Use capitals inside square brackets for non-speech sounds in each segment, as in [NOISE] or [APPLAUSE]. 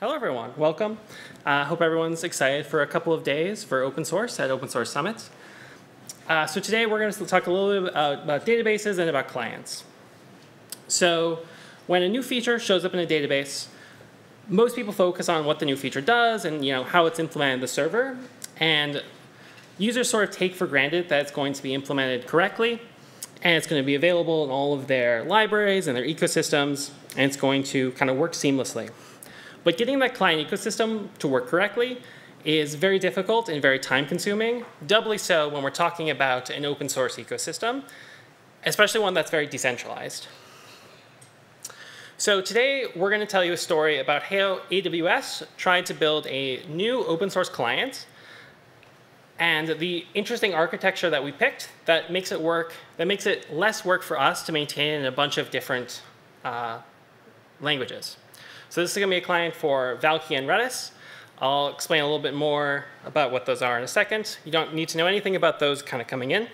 Hello, everyone. Welcome. I uh, hope everyone's excited for a couple of days for open source at Open Source Summit. Uh, so today we're going to talk a little bit about, about databases and about clients. So when a new feature shows up in a database, most people focus on what the new feature does and you know how it's implemented in the server. And users sort of take for granted that it's going to be implemented correctly and it's going to be available in all of their libraries and their ecosystems, and it's going to kind of work seamlessly. But getting that client ecosystem to work correctly is very difficult and very time consuming, doubly so when we're talking about an open source ecosystem, especially one that's very decentralized. So today we're going to tell you a story about how AWS tried to build a new open source client and the interesting architecture that we picked that makes it work, that makes it less work for us to maintain in a bunch of different uh, languages. So this is going to be a client for Valkey and Redis. I'll explain a little bit more about what those are in a second. You don't need to know anything about those kind of coming in.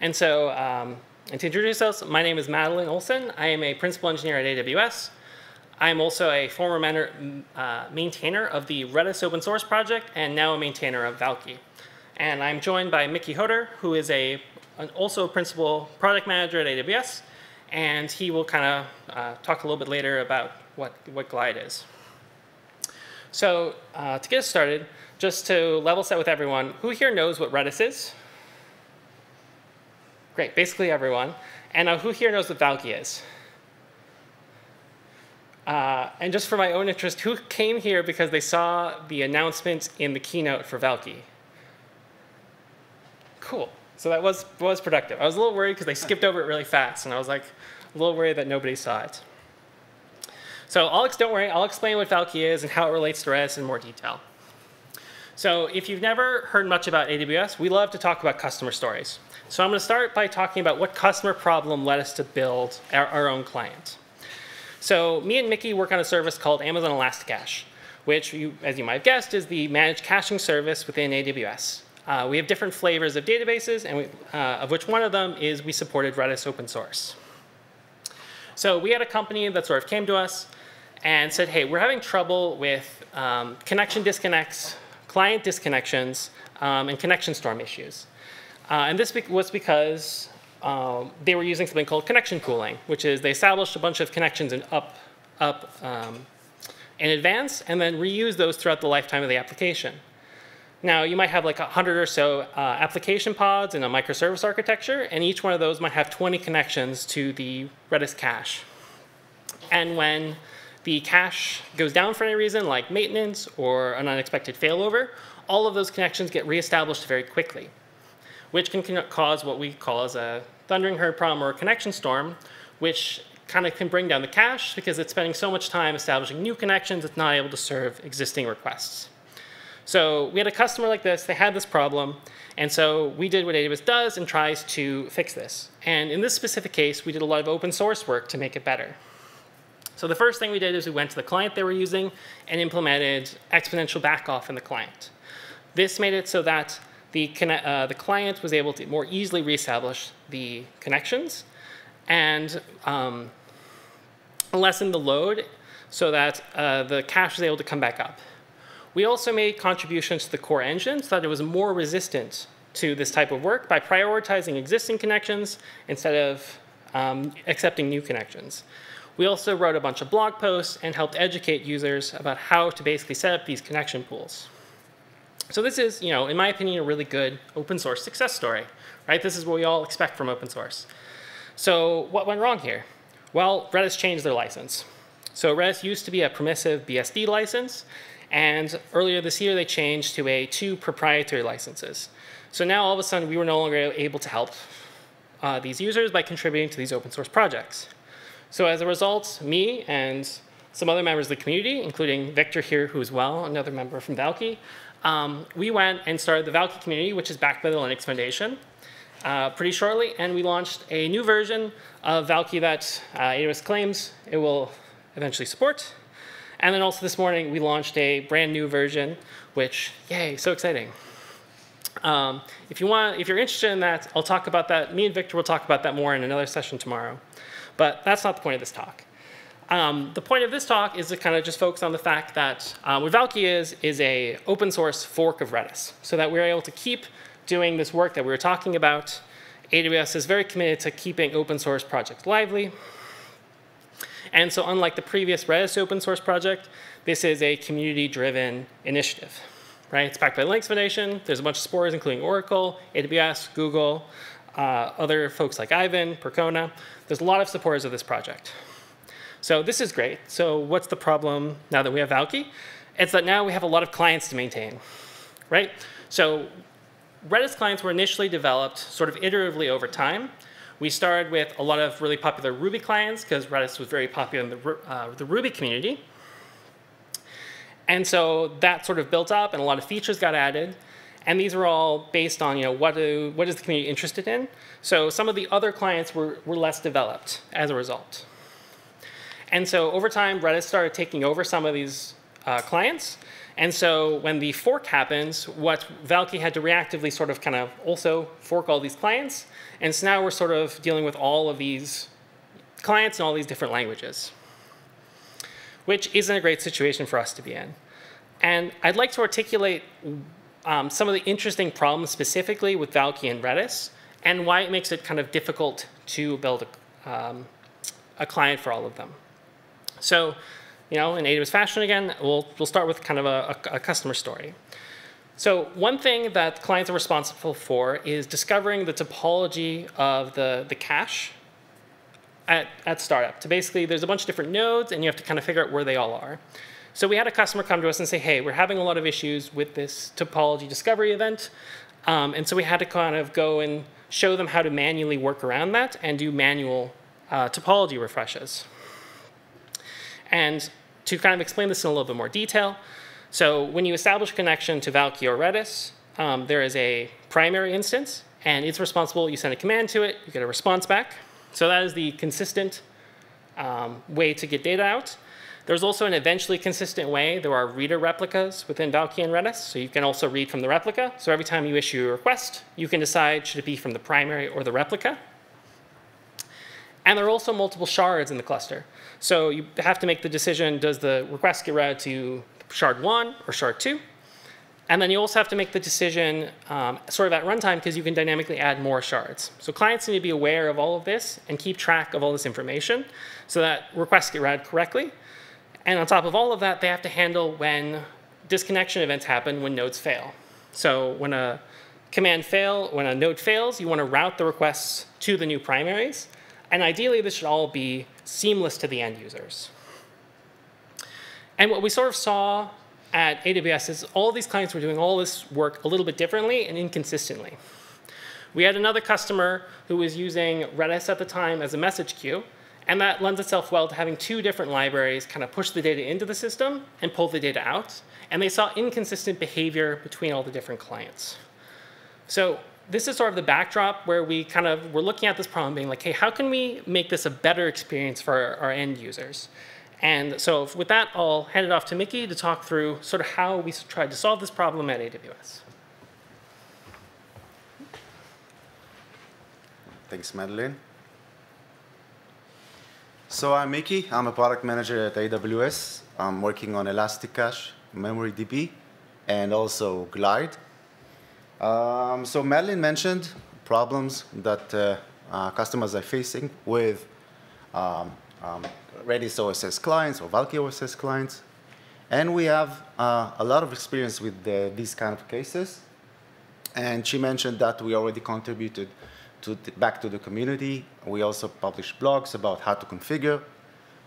And so, um, and to introduce us, my name is Madelyn Olson. I am a principal engineer at AWS. I'm also a former uh, maintainer of the Redis open source project and now a maintainer of Valkey. And I'm joined by Mickey Hoter, who is a, an also a principal product manager at AWS and he will kind of uh, talk a little bit later about what, what Glide is. So uh, to get started, just to level set with everyone, who here knows what Redis is? Great, basically everyone. And uh, who here knows what Valkey is? Uh, and just for my own interest, who came here because they saw the announcement in the keynote for Valkey? Cool. So that was, was productive. I was a little worried because they skipped over it really fast, and I was like a little worried that nobody saw it. So I'll, don't worry, I'll explain what Valkey is and how it relates to Redis in more detail. So if you've never heard much about AWS, we love to talk about customer stories. So I'm going to start by talking about what customer problem led us to build our, our own client. So me and Mickey work on a service called Amazon Elasticache, which, you, as you might have guessed, is the managed caching service within AWS. Uh, we have different flavors of databases, and we, uh, of which one of them is we supported Redis open source. So we had a company that sort of came to us and said, hey, we're having trouble with um, connection disconnects, client disconnections, um, and connection storm issues. Uh, and this was because um, they were using something called connection pooling, which is they established a bunch of connections in up, up um, in advance and then reuse those throughout the lifetime of the application. Now, you might have like 100 or so uh, application pods in a microservice architecture, and each one of those might have 20 connections to the Redis cache. And when the cache goes down for any reason, like maintenance or an unexpected failover, all of those connections get reestablished very quickly, which can cause what we call as a thundering herd problem or a connection storm, which kind of can bring down the cache because it's spending so much time establishing new connections, it's not able to serve existing requests. So we had a customer like this, they had this problem, and so we did what AWS does and tries to fix this. And in this specific case, we did a lot of open source work to make it better. So the first thing we did is we went to the client they were using and implemented exponential backoff in the client. This made it so that the, uh, the client was able to more easily reestablish the connections and um, lessen the load so that uh, the cache was able to come back up. We also made contributions to the core engine so that it was more resistant to this type of work by prioritizing existing connections instead of um, accepting new connections. We also wrote a bunch of blog posts and helped educate users about how to basically set up these connection pools. So this is, you know, in my opinion, a really good open source success story, right? This is what we all expect from open source. So what went wrong here? Well, Redis changed their license. So Redis used to be a permissive BSD license, and earlier this year, they changed to a two proprietary licenses. So now all of a sudden, we were no longer able to help uh, these users by contributing to these open source projects. So as a result, me and some other members of the community, including Victor here, who is well, another member from Valkey, um, we went and started the Valkey community, which is backed by the Linux Foundation, uh, pretty shortly, and we launched a new version of Valkey that uh, AWS claims it will eventually support. And then also this morning, we launched a brand new version, which, yay, so exciting. Um, if you want, if you're interested in that, I'll talk about that. Me and Victor will talk about that more in another session tomorrow. But that's not the point of this talk. Um, the point of this talk is to kind of just focus on the fact that uh, what Valkey is, is a open source fork of Redis, so that we're able to keep doing this work that we were talking about. AWS is very committed to keeping open source projects lively. And so unlike the previous Redis open source project, this is a community-driven initiative. Right? It's backed by Linux Foundation. There's a bunch of supporters, including Oracle, AWS, Google, uh, other folks like Aiven, Percona. There's a lot of supporters of this project. So this is great. So what's the problem now that we have Valkey? It's that now we have a lot of clients to maintain, right? So Redis clients were initially developed sort of iteratively over time. We started with a lot of really popular Ruby clients because Redis was very popular in the, uh, the Ruby community. And so that sort of built up and a lot of features got added. And these were all based on, you know, what, do, what is the community interested in? So some of the other clients were, were less developed as a result. And so over time, Redis started taking over some of these uh, clients. And so when the fork happens, what Valkey had to reactively sort of kind of also fork all these clients. And so now we're sort of dealing with all of these clients in all these different languages, which isn't a great situation for us to be in. And I'd like to articulate um, some of the interesting problems specifically with Valkey and Redis and why it makes it kind of difficult to build a, um, a client for all of them. So, you know, in AWS fashion again, we'll, we'll start with kind of a, a, a customer story. So one thing that clients are responsible for is discovering the topology of the, the cache at, at startup. So basically, there's a bunch of different nodes, and you have to kind of figure out where they all are. So we had a customer come to us and say, hey, we're having a lot of issues with this topology discovery event. Um, and so we had to kind of go and show them how to manually work around that and do manual uh, topology refreshes. And to kind of explain this in a little bit more detail, so when you establish a connection to Valkey or Redis, um, there is a primary instance, and it's responsible. You send a command to it, you get a response back. So that is the consistent um, way to get data out. There's also an eventually consistent way. There are reader replicas within Valkey and Redis, so you can also read from the replica. So every time you issue a request, you can decide should it be from the primary or the replica. And there are also multiple shards in the cluster. So you have to make the decision, does the request get routed to shard 1 or shard 2? And then you also have to make the decision um, sort of at runtime because you can dynamically add more shards. So clients need to be aware of all of this and keep track of all this information so that requests get routed correctly. And on top of all of that, they have to handle when disconnection events happen when nodes fail. So when a command fail, when a node fails, you want to route the requests to the new primaries. And ideally, this should all be seamless to the end users. And what we sort of saw at AWS is all these clients were doing all this work a little bit differently and inconsistently. We had another customer who was using Redis at the time as a message queue, and that lends itself well to having two different libraries kind of push the data into the system and pull the data out. And they saw inconsistent behavior between all the different clients. So this is sort of the backdrop where we kind of were looking at this problem being like, hey, how can we make this a better experience for our, our end users? And so with that, I'll hand it off to Mickey to talk through sort of how we tried to solve this problem at AWS. Thanks, Madelyn. So I'm Mickey. I'm a product manager at AWS. I'm working on Elasticache, MemoryDB, and also Glide. Um, so Madelyn mentioned problems that uh, uh, customers are facing with um, um, Redis OSS clients or Valkey OSS clients. And we have uh, a lot of experience with the, these kind of cases. And she mentioned that we already contributed to the, back to the community. We also publish blogs about how to configure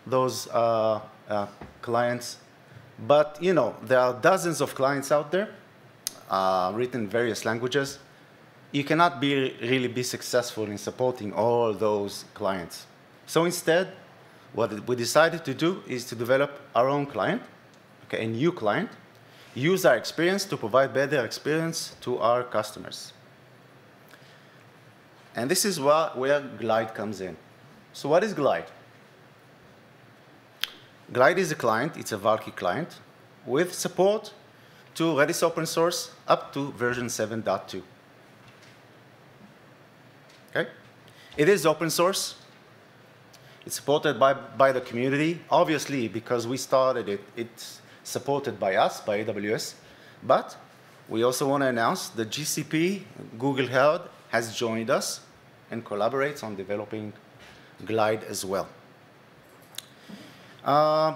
those uh, uh, clients. But you know, there are dozens of clients out there uh, written in various languages. You cannot be, really be successful in supporting all those clients. So instead, what we decided to do is to develop our own client, okay, a new client, use our experience to provide better experience to our customers. And this is where, where Glide comes in. So what is Glide? Glide is a client, it's a Valkey client, with support to Redis open source up to version 7.2. Okay? It is open source. It's supported by, by the community. Obviously, because we started it, it's supported by us, by AWS. But we also want to announce that GCP, Google Cloud, has joined us and collaborates on developing Glide as well. Uh,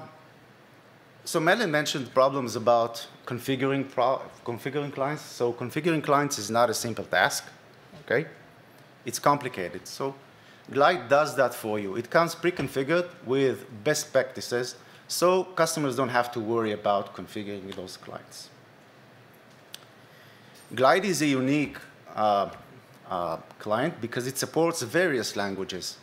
so Madelyn mentioned problems about configuring, configuring clients. So configuring clients is not a simple task, okay? It's complicated. So Glide does that for you. It comes pre-configured with best practices, so customers don't have to worry about configuring those clients. Glide is a unique uh, uh, client because it supports various languages.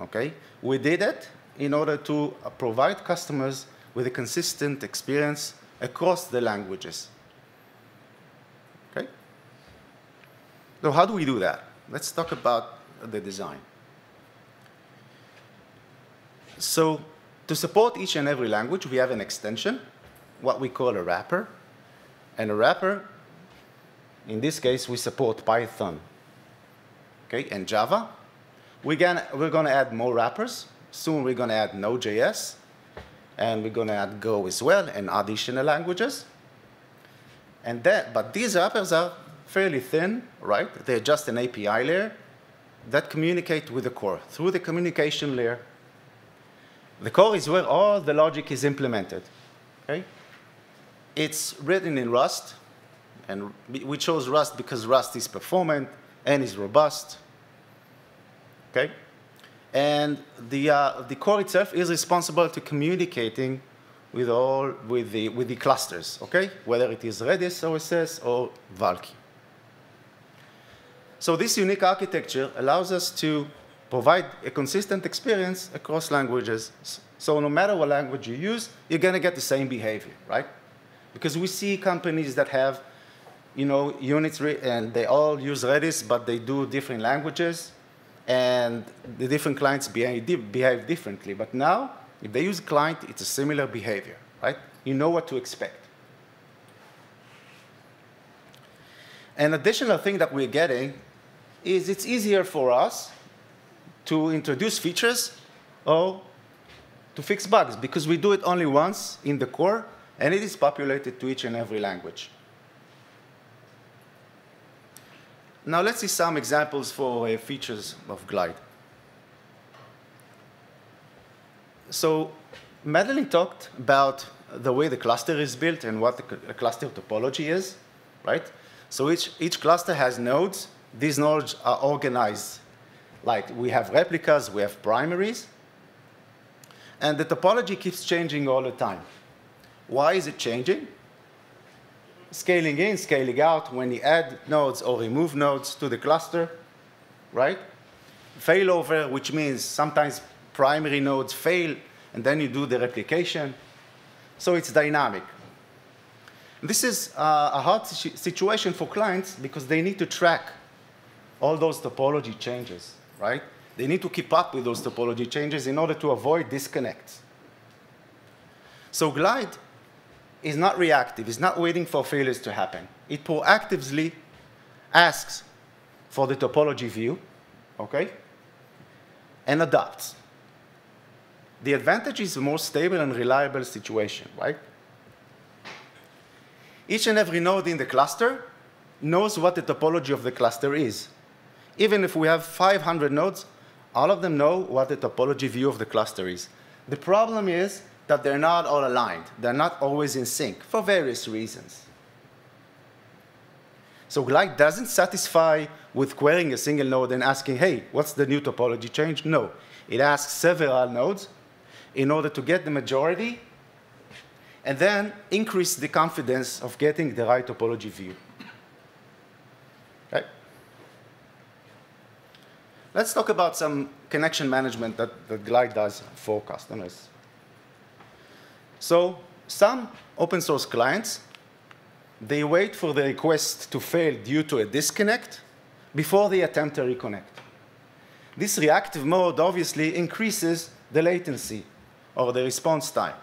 Okay, we did it in order to provide customers with a consistent experience across the languages. Okay, so how do we do that? Let's talk about the design. So to support each and every language, we have an extension, what we call a wrapper. And a wrapper, in this case, we support Python okay, and Java. We're gonna, we're gonna add more wrappers. Soon we're gonna add Node.js, and we're gonna add Go as well, and additional languages. And that, but these wrappers are fairly thin, right? They're just an API layer that communicate with the core. Through the communication layer, the core is where all the logic is implemented. Okay? It's written in Rust, and we chose Rust because Rust is performant and is robust. Okay? And the, uh, the core itself is responsible to communicating with all with the with the clusters, okay? Whether it is Redis OSS or Valkey. So this unique architecture allows us to provide a consistent experience across languages. So no matter what language you use, you're going to get the same behavior, right? Because we see companies that have, you know, units, and they all use Redis, but they do different languages, and the different clients behave, behave differently. But now, if they use client, it's a similar behavior, right? You know what to expect. An additional thing that we're getting is it's easier for us to introduce features or to fix bugs because we do it only once in the core and it is populated to each and every language. Now let's see some examples for uh, features of Glide. So Madelyn talked about the way the cluster is built and what the cluster topology is, right? So each, each cluster has nodes. These nodes are organized like we have replicas, we have primaries, and the topology keeps changing all the time. Why is it changing? Scaling in, scaling out, when you add nodes or remove nodes to the cluster, right? Failover, which means sometimes primary nodes fail, and then you do the replication. So it's dynamic. This is uh, a hard situation for clients because they need to track all those topology changes right? They need to keep up with those topology changes in order to avoid disconnects. So Glide is not reactive. It's not waiting for failures to happen. It proactively asks for the topology view, okay, and adapts. The advantage is a more stable and reliable situation, right? Each and every node in the cluster knows what the topology of the cluster is. Even if we have 500 nodes, all of them know what the topology view of the cluster is. The problem is that they're not all aligned. They're not always in sync for various reasons. So Glide doesn't satisfy with querying a single node and asking, hey, what's the new topology change? No. It asks several nodes in order to get the majority and then increase the confidence of getting the right topology view. Let's talk about some connection management that, that Glide does for customers. So some open source clients, they wait for the request to fail due to a disconnect before they attempt to reconnect. This reactive mode obviously increases the latency or the response time.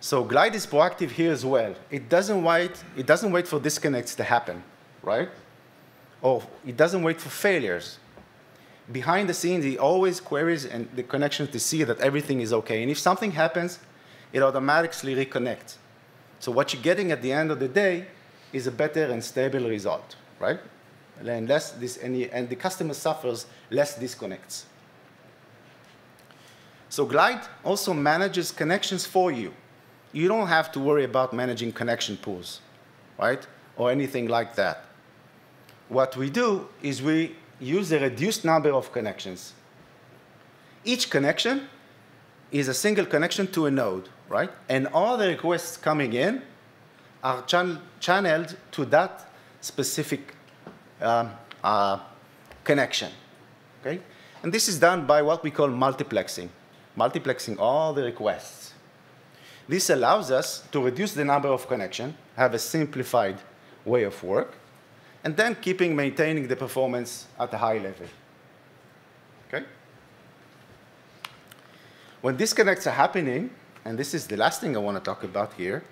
So Glide is proactive here as well. It doesn't wait, it doesn't wait for disconnects to happen, right? Or it doesn't wait for failures. behind the scenes, he always queries and the connection to see that everything is okay. And if something happens, it automatically reconnects. So what you're getting at the end of the day is a better and stable result, right? And less this, and the customer suffers less disconnects. So Glide also manages connections for you. You don't have to worry about managing connection pools, right? Or anything like that. What we do is we use a reduced number of connections. Each connection is a single connection to a node, right? And all the requests coming in are chan channeled to that specific um, uh, connection, okay? And this is done by what we call multiplexing multiplexing all the requests. This allows us to reduce the number of connections, have a simplified way of work, and then keeping maintaining the performance at a high level. Okay? When disconnects are happening, and this is the last thing I want to talk about here,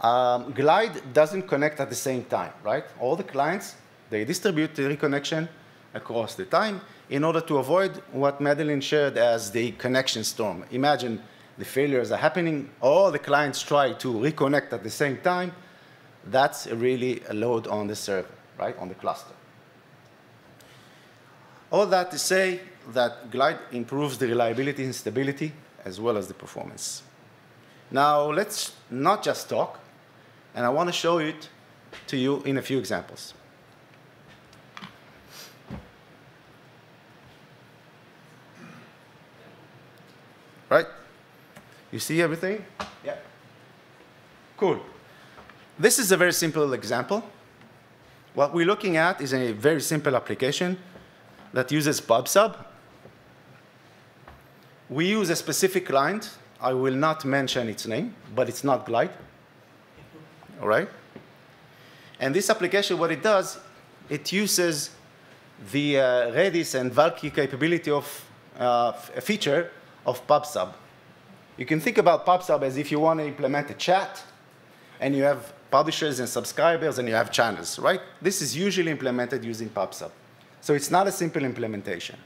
um, Glide doesn't connect at the same time, right? All the clients, they distribute the reconnection across the time, in order to avoid what Madelyn shared as the connection storm. Imagine the failures are happening, all the clients try to reconnect at the same time. That's really a load on the server, right, on the cluster. All that to say that Glide improves the reliability and stability as well as the performance. Now, let's not just talk, and I want to show it to you in a few examples. right? You see everything? Yeah. Cool. This is a very simple example. What we're looking at is a very simple application that uses PubSub. We use a specific client. I will not mention its name, but it's not Glide. All right? And this application, what it does, it uses the uh, Redis and Valkey capability of uh, a feature of PubSub. You can think about PubSub as if you want to implement a chat, and you have publishers and subscribers, and you have channels, right? This is usually implemented using PubSub. So it's not a simple implementation.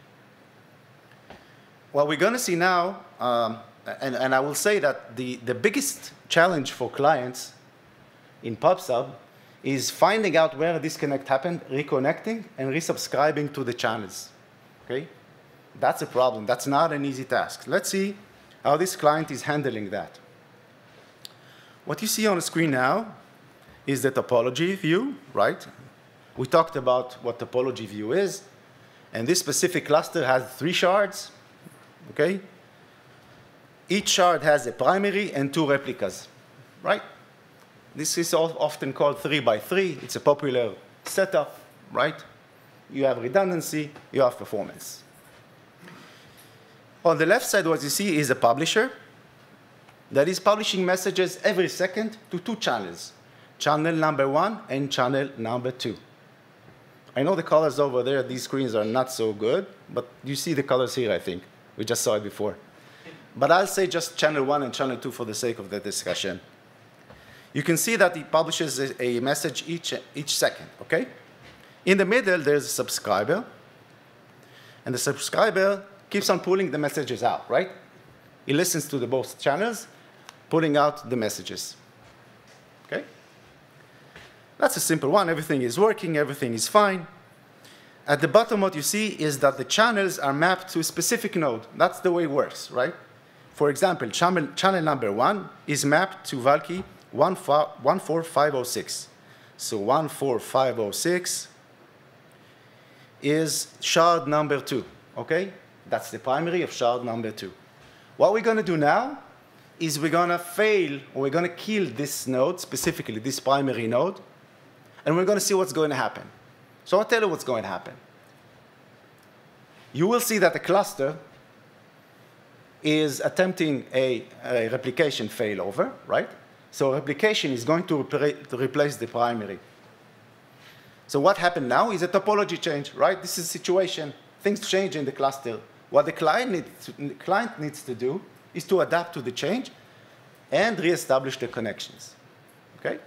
What we're going to see now, um, and, and I will say that the, the biggest challenge for clients in PubSub is finding out where a disconnect happened, reconnecting, and resubscribing to the channels. Okay? That's a problem. That's not an easy task. Let's see how this client is handling that. What you see on the screen now is the topology view, right? We talked about what topology view is. And this specific cluster has three shards, okay? Each shard has a primary and two replicas, right? This is often called three by three. It's a popular setup, right? You have redundancy, you have performance. On the left side, what you see is a publisher that is publishing messages every second to two channels, channel number one and channel number two. I know the colors over there, these screens are not so good, but you see the colors here, I think. We just saw it before. But I'll say just channel one and channel two for the sake of the discussion. You can see that it publishes a, message each, each second, okay? In the middle, there's a subscriber. And the subscriber keeps on pulling the messages out, right? He listens to the both channels, pulling out the messages. Okay? That's a simple one. Everything is working, everything is fine. At the bottom, what you see is that the channels are mapped to a specific node. That's the way it works, right? For example, channel, channel number one is mapped to Valkey 14506. So 14506 is shard number two, okay? That's the primary of shard number two. What we're going to do now is we're going to fail, or we're going to kill this node, specifically this primary node, and we're going to see what's going to happen. So I'll tell you what's going to happen. You will see that the cluster is attempting a, a replication failover, right? So replication is going to, to replace the primary. So what happened now is a topology change, right? This is a situation. Things change in the cluster. What the client needs to, the client needs to do is to adapt to the change and reestablish the connections. Okay?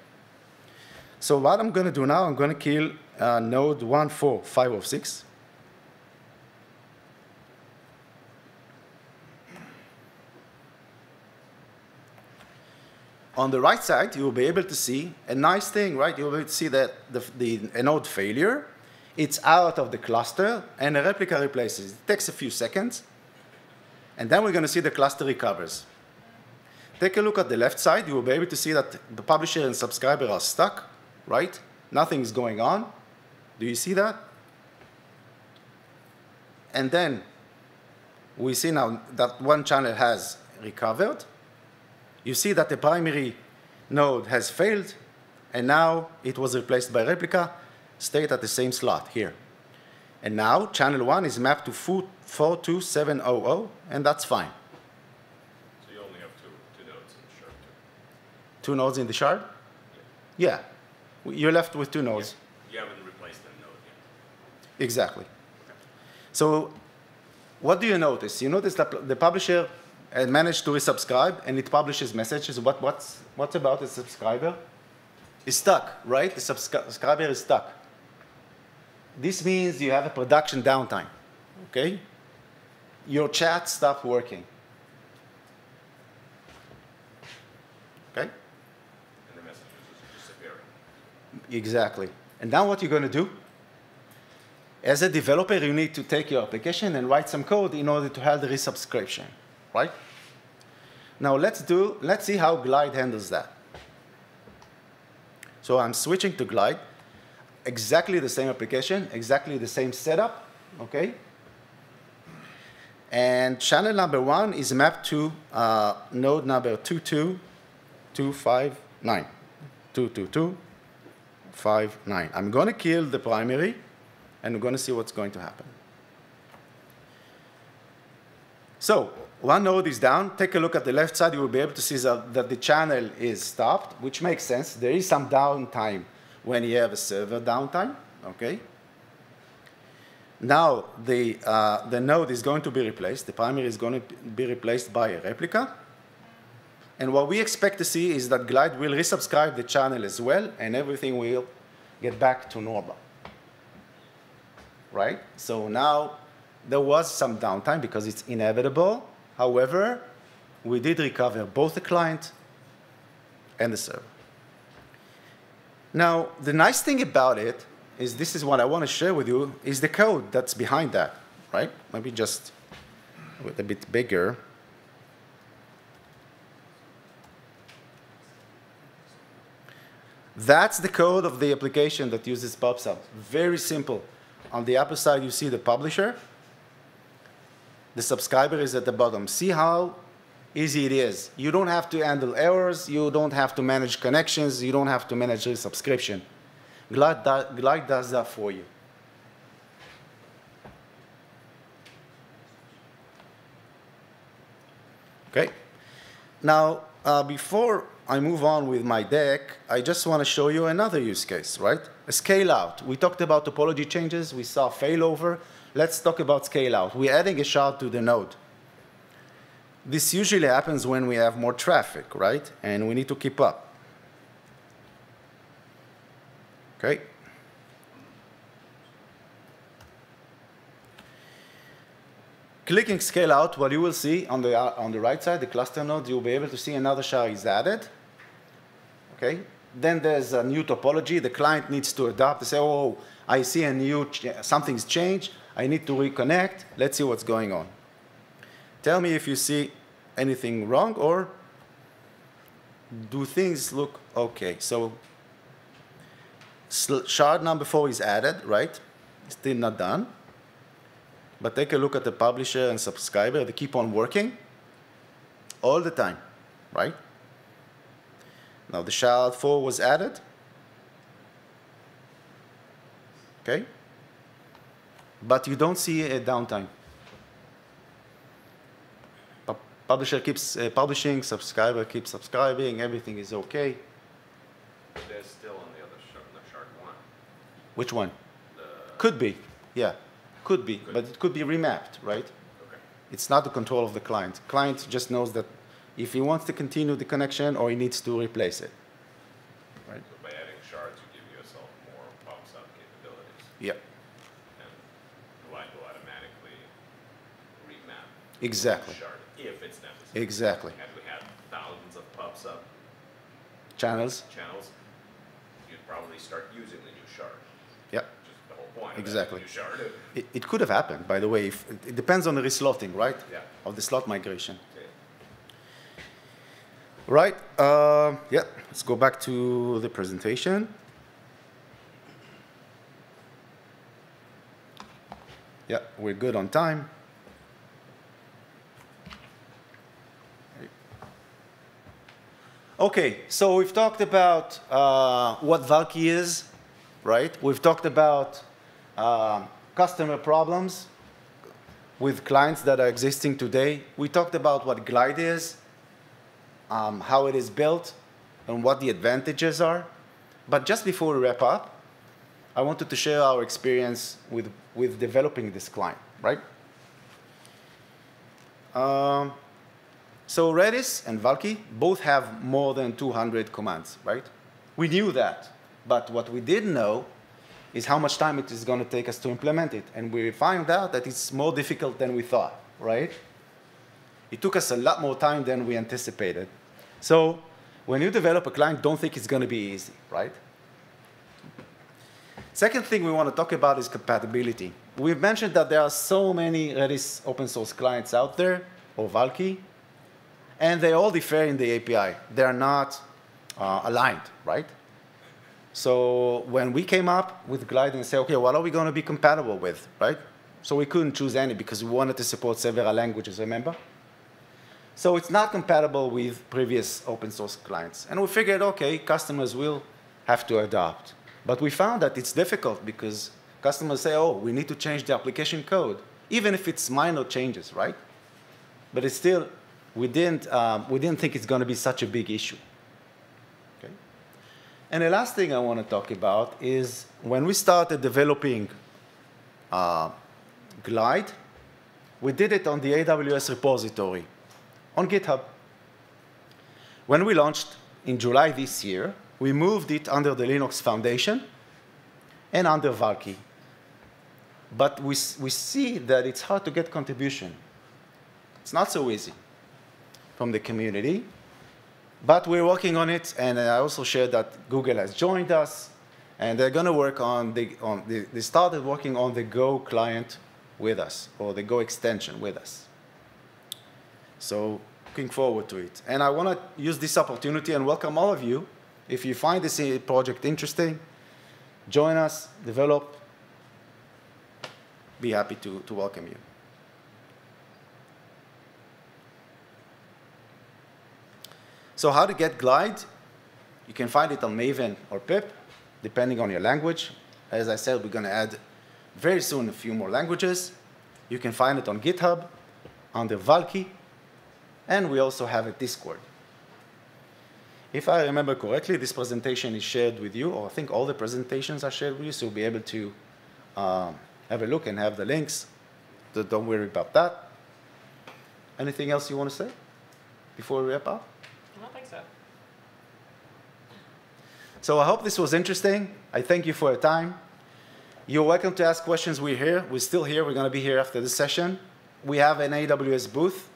So what I'm going to do now, I'm going to kill uh, node 1, 4, 5 of 6. On the right side, you'll be able to see a nice thing, right? You'll be able to see that the, the, a node failure, it's out of the cluster, and a replica replaces. It takes a few seconds, and then we're going to see the cluster recovers. Take a look at the left side. You will be able to see that the publisher and subscriber are stuck right? Nothing is going on. Do you see that? And then we see now that one channel has recovered. You see that the primary node has failed, and now it was replaced by replica, stayed at the same slot here. And now channel 1 is mapped to 42700, and that's fine. So you only have two, two nodes in the shard two? Two nodes in the shard? Yeah. You're left with two nodes. You haven't replaced the node yet. Exactly. So what do you notice? You notice that the publisher uh, managed to resubscribe and it publishes messages. What, what's, what's about the subscriber? Is stuck, right? The subscriber is stuck. This means you have a production downtime, okay? Your chat stopped working. Okay? And the messages is disappearing. Exactly. And now what you're going to do? As a developer, you need to take your application and write some code in order to have the resubscription, right? Now let's do, let's see how Glide handles that. So I'm switching to Glide. Exactly the same application, exactly the same setup, okay? And channel number one is mapped to uh, node number 22259. 22259. I'm going to kill the primary, and we're going to see what's going to happen. So one node is down. Take a look at the left side. You will be able to see that, that the channel is stopped, which makes sense. There is some downtime when you have a server downtime, okay? Now the, uh, the node is going to be replaced. The primary is going to be replaced by a replica. And what we expect to see is that Glide will resubscribe the channel as well, and everything will get back to normal. Right? So now there was some downtime because it's inevitable. However, we did recover both the client and the server. Now, the nice thing about it is this is what I want to share with you, is the code that's behind that, right? Maybe just with a bit bigger. That's the code of the application that uses PubSub. Very simple. On the upper side, you see the publisher. The subscriber is at the bottom. See how easy it is. You don't have to handle errors. You don't have to manage connections. You don't have to manage the subscription. Glide, do, Glide does that for you. Okay. Now, uh, before I move on with my deck, I just want to show you another use case, right? A scale out. We talked about topology changes. We saw failover. Let's talk about scale out. We're adding a shard to the node. This usually happens when we have more traffic, right? And we need to keep up. Okay. Clicking scale out, what you will see on the, on the right side, the cluster node, you'll be able to see another shard is added. Okay. Then there's a new topology. The client needs to adapt say, oh, I see a new, ch something's changed. I need to reconnect. Let's see what's going on. Tell me if you see anything wrong or do things look okay. So shard number four is added, right? Still not done. But take a look at the publisher and subscriber. They keep on working all the time, right? Now the shard 4 was added. Okay? But you don't see a downtime. publisher keeps uh, publishing, subscriber keeps subscribing, everything is okay. They're still on the other shard, the shard one. Which one? The, Could be, yeah. Could be, Could. but it could be remapped, right? okay. It's not the control of the client. Client just knows that if he wants to continue the connection or he needs to replace it. Right? So by adding shards, you give yourself more PubSub capabilities. Yeah, And Glide will automatically remap exactly. shard if it's necessary. Exactly. Had we had thousands of PubSub channels. channels, you'd probably start using the new shard. Yeah, Which is the whole point. Exactly. It, it could have happened, by the way. If, it depends on the reslotting, right? Yeah. Of the slot migration. Okay. Right. Uh, yeah. Let's go back to the presentation. Yeah, we're good on time. Okay, so we've talked about uh, what Valkey is, right? We've talked about um customer problems with clients that are existing today. We talked about what Glide is, um, how it is built, and what the advantages are. But just before we wrap up, I wanted to share our experience with, with developing this client, right? Um, so Redis and Valkey both have more than 200 commands, right? We knew that, but what we didn't know is how much time it is going to take us to implement it. And we found out that it's more difficult than we thought, right? It took us a lot more time than we anticipated. So when you develop a client, don't think it's going to be easy, right? Second thing we want to talk about is compatibility. We've mentioned that there are so many Redis open source clients out there, or Valkey, and they all differ in the API. They are not uh, aligned, right? So when we came up with Glide and say, okay, what are we going to be compatible with, right? So we couldn't choose any because we wanted to support several languages, remember? So it's not compatible with previous open source clients. And we figured, okay, customers will have to adopt. But we found that it's difficult because customers say, oh, we need to change the application code, even if it's minor changes, right? But it's still, we didn't, um, we didn't think it's going to be such a big issue. Okay? And the last thing I want to talk about is when we started developing uh, Glide, we did it on the AWS repository on GitHub. When we launched in July this year, we moved it under the Linux Foundation and under Valkey. But we, we see that it's hard to get contribution. It's not so easy from the community. But we're working on it, and I also shared that Google has joined us, and they're going to work on the, on the, they started working on the Go client with us, or the Go extension with us. So looking forward to it. And I want to use this opportunity and welcome all of you. If you find this project interesting, join us, develop. Be happy to, to welcome you. So how to get Glide? You can find it on Maven or pip, depending on your language. As I said, we're going to add very soon a few more languages. You can find it on GitHub, under Valkey, and we also have a Discord. If I remember correctly, this presentation is shared with you, or I think all the presentations are shared with you, so you'll be able to um, have a look and have the links. So don't worry about that. Anything else you want to say before we wrap up? I don't think so. So I hope this was interesting. I thank you for your time. You're welcome to ask questions. We're here. We're still here. We're going to be here after this session. We have an AWS booth.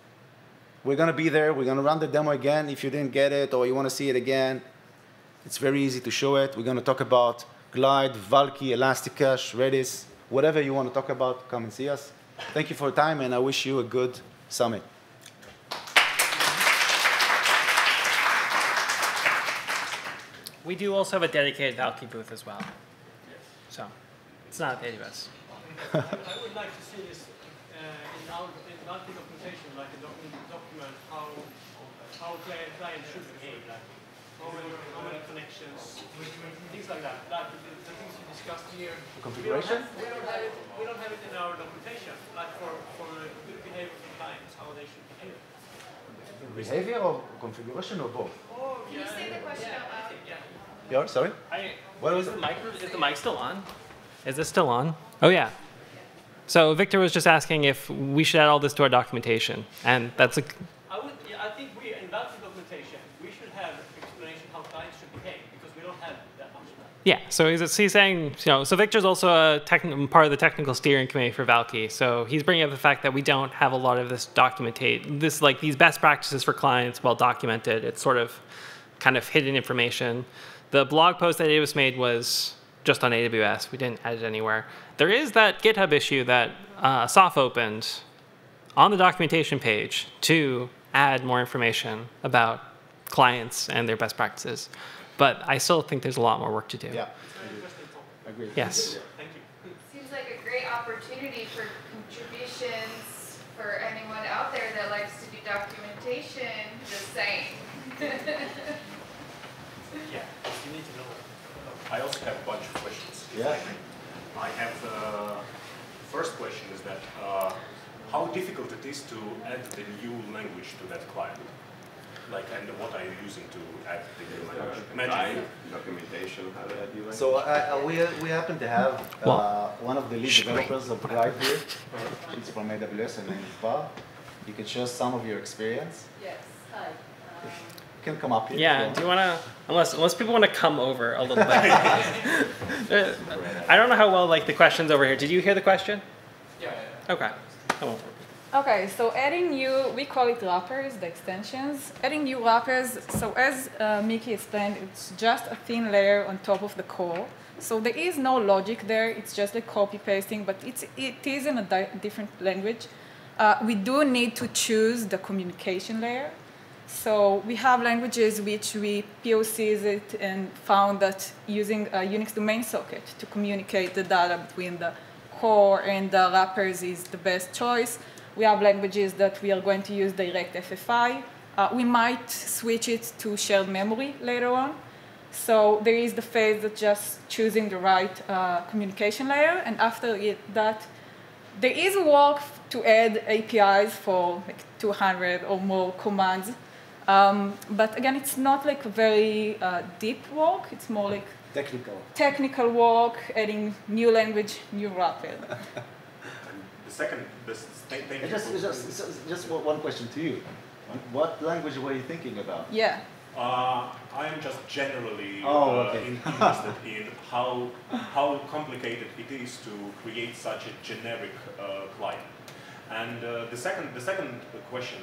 We're going to be there. We're going to run the demo again if you didn't get it or you want to see it again. It's very easy to show it. We're going to talk about Glide, Valkey, Elasticache, Redis, whatever you want to talk about, come and see us. Thank you for your time, and I wish you a good summit. We do also have a dedicated Valkey booth as well. So it's not AWS. I would like to see this uh, in our in Valkey documentation, like a document, document how how client, client should behave, like how many, how many connections, things like that. Like the, the things you discussed here. The Configuration? We don't, have, we don't have it. We don't have it in our documentation, like for for good behavior for clients, how they should behave. Behavior or configuration or both? Oh, Can you say the question out loud? yeah. Yeah, sorry? I, What was is the mic, is the mic still on? Is this still on? Oh, yeah. So Victor was just asking if we should add all this to our documentation. And that's a, I would. Yeah, I think we in Valkey documentation we should have explanation how clients should behave because we don't have that much. of that. Yeah. So he's, he's saying, you know, so Victor's also a part of the technical steering committee for Valkey. So he's bringing up the fact that we don't have a lot of this documentate, this like these best practices for clients well documented. It's sort of kind of hidden information. The blog post that AWS made was just on AWS. We didn't add it anywhere. There is that GitHub issue that uh, opened on the documentation page to add more information about clients and their best practices. But I still think there's a lot more work to do. Yeah. Very interesting topic. Agreed. Yes. Thank you. Seems like a great opportunity for contributions for anyone out there that likes to do documentation, just saying. Yeah, you need to know. I also have a bunch of questions. Yeah. I may. I have, uh, first question is that, uh, how difficult it is to add the new language to that client? Like, and what are you using to add the new language? Documentation, how to add new So uh, uh, we, we happen to have uh, one of the lead developers of Glide here. She's from AWS, her name is Bar. You can share some of your experience. Yes, hi. You can come up here. Yeah, do you want to, unless, unless people want to come over a little bit. [LAUGHS] I don't know how well, like, the question's over here. Did you hear the question? Yeah, Okay. I won't. Okay, so adding new, we call it wrappers, the extensions. Adding new wrappers, so as uh, Mickey explained, it's just a thin layer on top of the core. So there is no logic there, it's just like copy pasting, but it's, it is in a di- different language. Uh, we do need to choose the communication layer. So we have languages which we POCs it and found that using a Unix domain socket to communicate the data between the core and the wrappers is the best choice. We have languages that we are going to use direct FFI. Uh, we might switch it to shared memory later on. So there is the phase of just choosing the right uh, communication layer, and after it, that, there is a work to add APIs for like 200 or more commands. Um, but again, it's not like a very uh, deep work. It's more like Technical. technical work, adding new language, new wrapper. [LAUGHS] the second, this, thank thank you. Just, just, just, just one one question to you. What language were you thinking about? Yeah. Uh, I am just generally Oh, uh, okay. in, [LAUGHS] interested in how how complicated it is to create such a generic uh, client. And uh, the second the second question,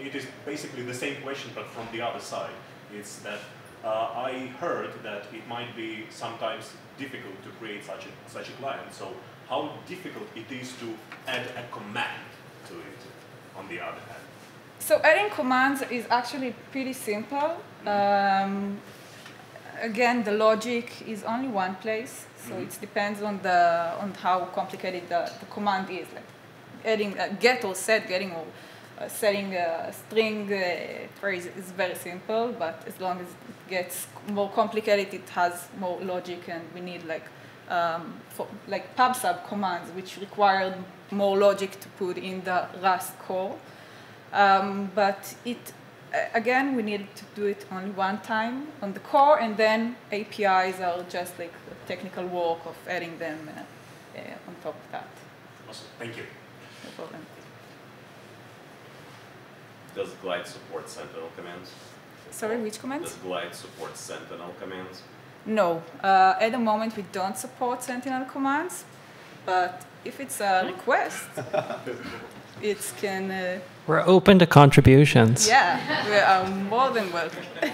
it is basically the same question but from the other side. It's that uh, I heard that it might be sometimes difficult to create such a such a client. So how difficult it is to add a command to it on the other hand. So adding commands is actually pretty simple. Um, again, the logic is only one place, so it depends on the on how complicated the, the command is. Like adding a get or set, getting or uh, setting a string uh, phrase is very simple, but as long as it gets more complicated, it has more logic, and we need like um, for, like pub/sub commands, which required more logic to put in the Rust core. Um, but it, again, we needed to do it only one time on the core, and then APIs are just like a technical work of adding them uh, uh, on top of that. Awesome. Thank you. No problem. Does Glide support Sentinel commands? Sorry, which comments? Does Glide support Sentinel commands? No, uh, at the moment we don't support Sentinel commands, but if it's a request, [LAUGHS] it can. Uh, We're open to contributions. yeah, we are more than welcome. [LAUGHS] On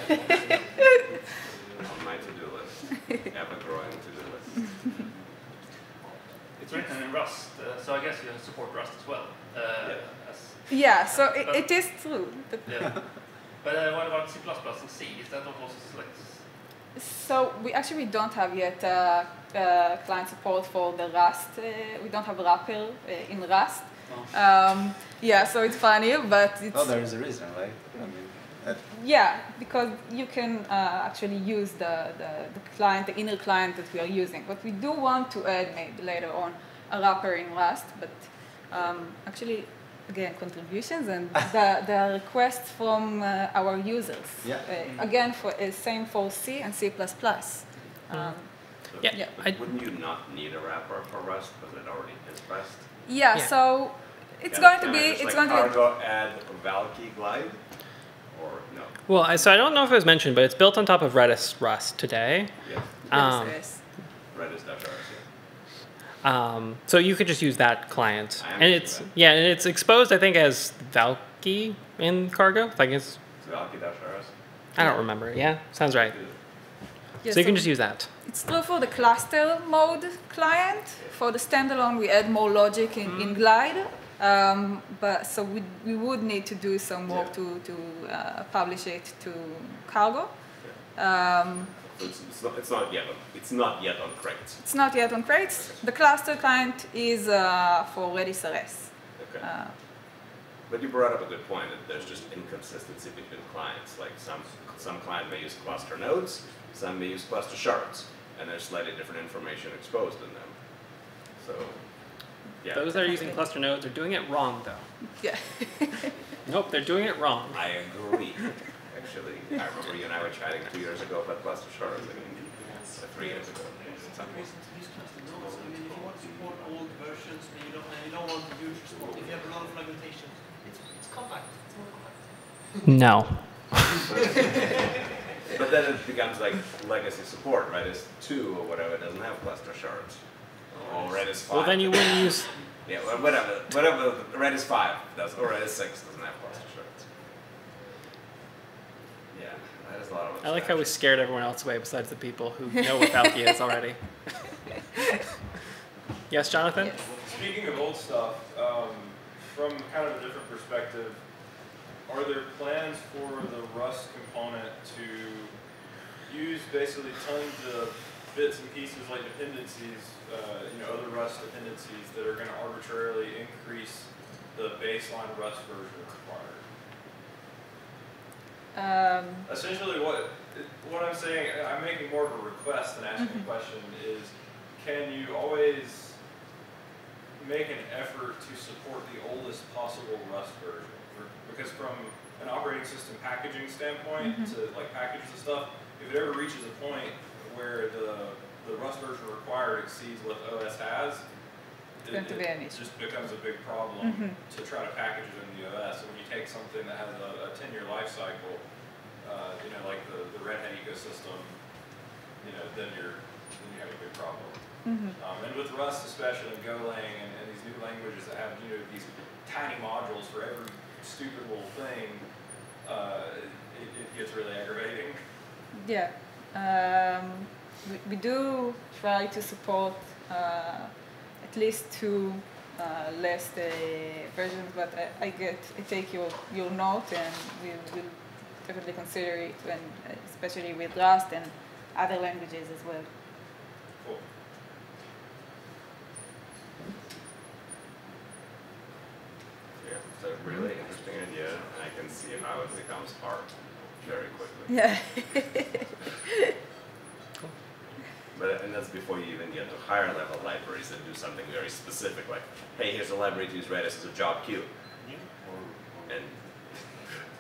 my to-do list, [LAUGHS] ever-growing to-do list. It's written in Rust, uh, so I guess you support Rust as well. Uh, Yeah. Yeah, so it, it is true. yeah. but uh, what about C++ and C? Is that also like So we actually don't have yet uh, uh, client support for the Rust. Uh, we don't have wrapper uh, in Rust. Um, yeah, so it's funny, but it's Oh, there is a reason, right? I mean, yeah because you can uh, actually use the, the, the client, the inner client that we are using. But we do want to add maybe later on a wrapper in Rust. But um, actually, again, contributions and [LAUGHS] the, the requests from uh, our users. Yeah. Uh, again, for uh, same for C and C++. Um, Yeah, Yeah. Wouldn't you not need a wrapper for Rust because it already is Rust? Yeah, Yeah. so it's Can- going to can I be just, it's like, going to be cargo add Valkey Glide, or no? well, I, so I don't know if it was mentioned, but it's built on top of Redis Rust today. Yeah, Um, yes, yes. Redis dash RS. Um, so you could just use that client, and it's that. yeah, and it's exposed I think as Valkey in Cargo. Like it's Yeah. Valkey. I don't remember. Yeah, sounds right. Yeah, so you can just use that. It's true for the cluster mode client. For the standalone, we add more logic in, in Glide. Um, but so we, we would need to do some work Yeah. to, to uh, publish it to Cargo. Um, So it's, it's, not, it's not yet on, it's not yet on crates. it's not yet on crates. The cluster client is uh, for Redis RS. Okay. Uh, But you brought up a good point that there's just inconsistency between clients. Like some some client may use cluster nodes, some may use cluster shards, and there's slightly different information exposed in them. So, yeah, Those that are using cluster nodes are doing it wrong, though. [LAUGHS] yeah. Nope, they're doing it wrong. I agree. [LAUGHS] Actually, I remember you and I were chatting two years ago about cluster shards. I mean, uh, three years ago. something. reason to use cluster nodes. I mean, if you want to support old versions and you don't, and you don't want the huge support, if you have a lot of fragmentation, it's, it's compact. It's more compact. No. [LAUGHS] But then it becomes like legacy support. Redis 2 or whatever it doesn't have cluster shards. Or Redis 5. Well, then you wouldn't use. Yeah, well, whatever. Whatever Redis 5 does, or Redis 6 doesn't have cluster shards. Yeah, that is a lot of I like how we scared everyone else away besides the people who know what Valkey is already. [LAUGHS] yes, Jonathan? Yes. Speaking of old stuff, um, from kind of a different perspective, are there plans for the Rust component to use basically tons of bits and pieces like dependencies, uh, you know, other Rust dependencies that are going to arbitrarily increase the baseline Rust version required? Um, Essentially, what what I'm saying, I'm making more of a request than asking a question. Is can you always make an effort to support the oldest possible Rust version? For, because from an operating system packaging standpoint, to like package the stuff, if it ever reaches a point where the the Rust version required exceeds what OS has, Going to be just becomes a big problem Mhm. to try to package it in the OS. And when you take something that has a, a 10 year life cycle, uh, you know, like the, the Red Hat ecosystem, you know, then you're, then you have a big problem. mhm. Um, and with Rust especially, and Golang, and, and these new languages that have, you know, these tiny modules for every stupid little thing, uh, it, it gets really aggravating. Yeah, um, we, we do try to support uh, at least two uh, less uh, versions, but I, I get I take your, your note and we will definitely consider it when, especially with Rust and other languages as well. Cool. Yeah, it's a really interesting idea, and I can see how it becomes hard very quickly. Yeah. [LAUGHS] But and that's before you even get to higher level libraries that do something very specific, like, hey, here's a library to use Redis as a job queue, and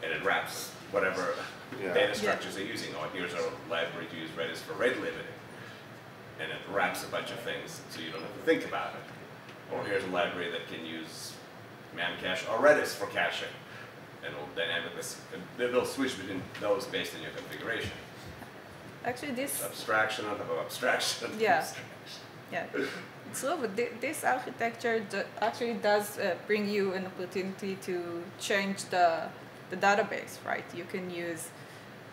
and it wraps whatever Yeah. data structures they're using. Or here's a library to use Redis for rate limiting, and it wraps a bunch of things so you don't have to think about it. Or here's a library that can use Memcache or Redis for caching, and it'll dynamically they'll switch between those based on your configuration. Actually, this Abstraction on top of abstraction. [LAUGHS] Yeah. [LAUGHS] Yeah, true, but thi- this architecture actually does uh, bring you an opportunity to change the, the database, right? You can use,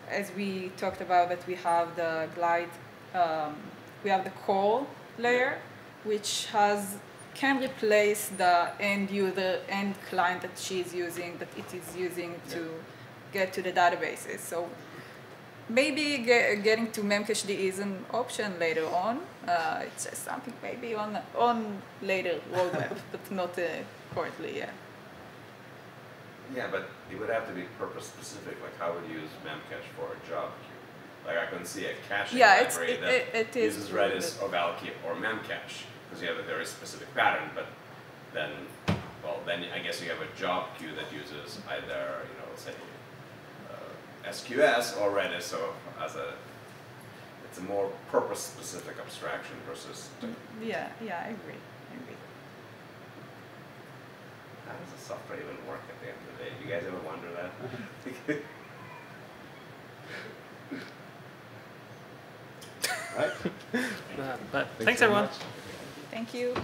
as we talked about, that we have the glide, um, we have the core layer, which has can replace the end user end client that she's using, that it is using to get to the databases. So maybe ge- getting to Memcached is an option later on. Uh, it's just something maybe on on later roadmap, [LAUGHS] but not uh, currently. Yeah. Yeah, but it would have to be purpose specific. Like, how would you use Memcache for a job queue? Like, I can see a caching Yeah, it's- library it- that it- it is uses Redis or Valkey or Memcache because you have a very specific pattern. But then, well, then I guess you have a job queue that uses either, you know, say SQS or Redis. So as a, it's a more purpose specific abstraction versus. Yeah. Yeah. I agree. I agree. How does the software even work at the end of the day? Do you guys ever wonder that? [LAUGHS] Right? Uh, but Thanks thanks, everyone. much. Thank you.